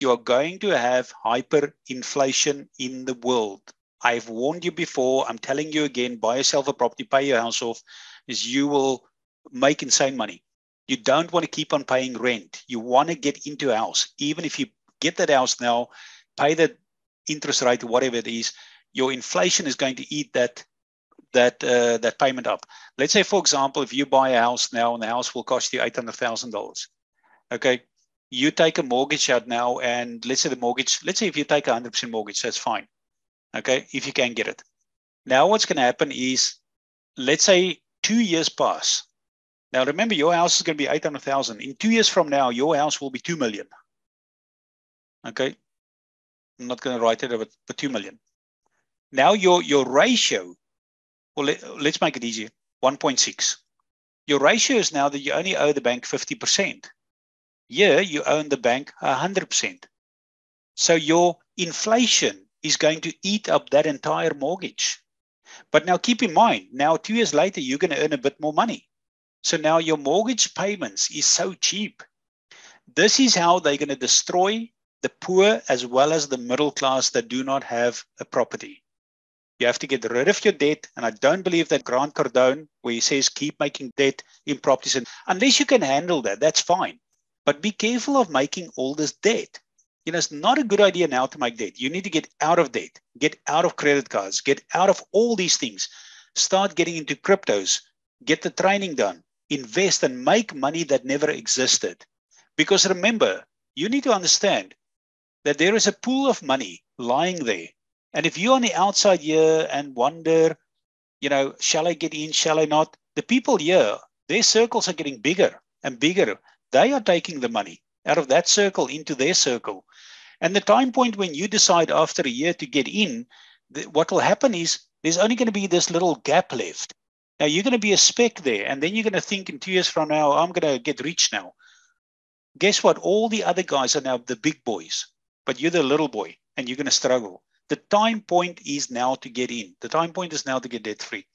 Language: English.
you are going to have hyperinflation in the world. I've warned you before. I'm telling you again buy yourself a property, pay your house off, is you will make insane money. You don't want to keep on paying rent. You want to get into a house. Even if you get that house now, pay the interest rate, whatever it is, your inflation is going to eat that that uh, that payment up. Let's say, for example, if you buy a house now and the house will cost you eight hundred thousand dollars, okay, you take a mortgage out now, and let's say the mortgage, let's say if you take a hundred percent mortgage, that's fine, okay, if you can get it. Now, what's going to happen is, let's say two years pass. Now, remember, your house is going to be eight hundred thousand. In two years from now, your house will be two million. Okay, I'm not going to write it, but, but two million. Now your your ratio well, let, us make it easier 1.6. Your ratio is now that you only owe the bank 50%. Here, you own the bank 100%. So your inflation is going to eat up that entire mortgage. But now keep in mind, now two years later, you're going to earn a bit more money. So now your mortgage payments is so cheap. This is how they're going to destroy the poor as well as the middle class that do not have a property. You have to get rid of your debt. And I don't believe that Grant Cardone, where he says keep making debt in properties, and unless you can handle that, that's fine. But be careful of making all this debt. You know, it's not a good idea now to make debt. You need to get out of debt, get out of credit cards, get out of all these things. Start getting into cryptos, get the training done, invest and make money that never existed. Because remember, you need to understand that there is a pool of money lying there and if you're on the outside here and wonder, you know, shall I get in, shall I not? The people here, their circles are getting bigger and bigger. They are taking the money out of that circle into their circle. And the time point when you decide after a year to get in, what will happen is there's only going to be this little gap left. Now you're going to be a speck there, and then you're going to think in two years from now, I'm going to get rich now. Guess what? All the other guys are now the big boys, but you're the little boy, and you're going to struggle. The time point is now to get in. The time point is now to get debt free.